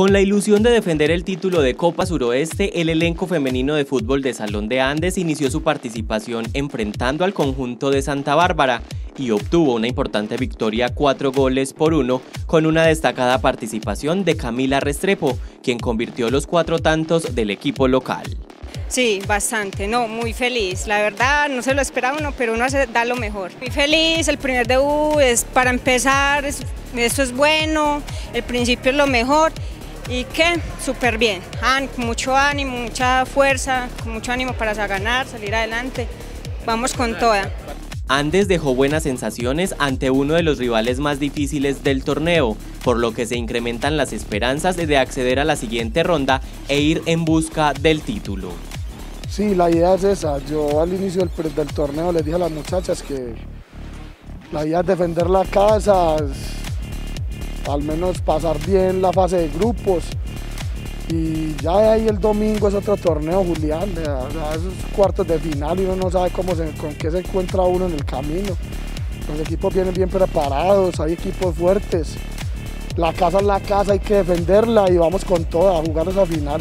Con la ilusión de defender el título de Copa Suroeste, el elenco femenino de fútbol de Salón de Andes inició su participación enfrentando al conjunto de Santa Bárbara y obtuvo una importante victoria cuatro goles por uno con una destacada participación de Camila Restrepo, quien convirtió los cuatro tantos del equipo local. Sí, bastante, no, muy feliz. La verdad, no se lo esperaba uno, pero uno hace, da lo mejor. Muy feliz, el primer debut es para empezar, esto es bueno, el principio es lo mejor y que súper bien, con mucho ánimo, mucha fuerza, con mucho ánimo para ganar, salir adelante. Vamos con toda. Andes dejó buenas sensaciones ante uno de los rivales más difíciles del torneo, por lo que se incrementan las esperanzas de acceder a la siguiente ronda e ir en busca del título. Sí, la idea es esa. Yo al inicio del, del torneo les dije a las muchachas que la idea es defender la casa, al menos pasar bien la fase de grupos. Y ya de ahí el domingo es otro torneo, Julián, esos cuartos de final y uno no sabe cómo con qué se encuentra uno en el camino. Los equipos vienen bien preparados, hay equipos fuertes. La casa es la casa, hay que defenderla y vamos con toda a jugar esa final.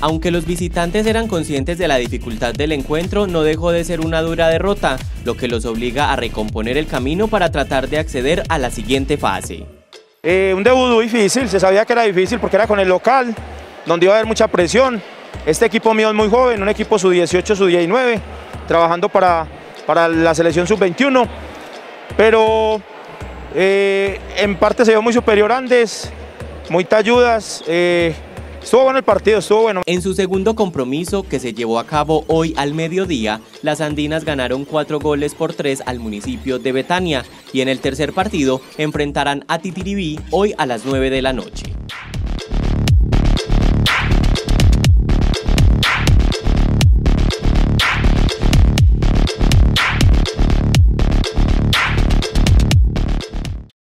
Aunque los visitantes eran conscientes de la dificultad del encuentro, no dejó de ser una dura derrota, lo que los obliga a recomponer el camino para tratar de acceder a la siguiente fase. Eh, un debut difícil, se sabía que era difícil porque era con el local, donde iba a haber mucha presión. Este equipo mío es muy joven, un equipo sub-18, sub-19, trabajando para, para la selección sub-21, pero eh, en parte se vio muy superior Andes, muy talludas, eh, Estuvo bueno el partido, estuvo bueno. En su segundo compromiso, que se llevó a cabo hoy al mediodía, las andinas ganaron cuatro goles por tres al municipio de Betania y en el tercer partido enfrentarán a Titiribí hoy a las 9 de la noche.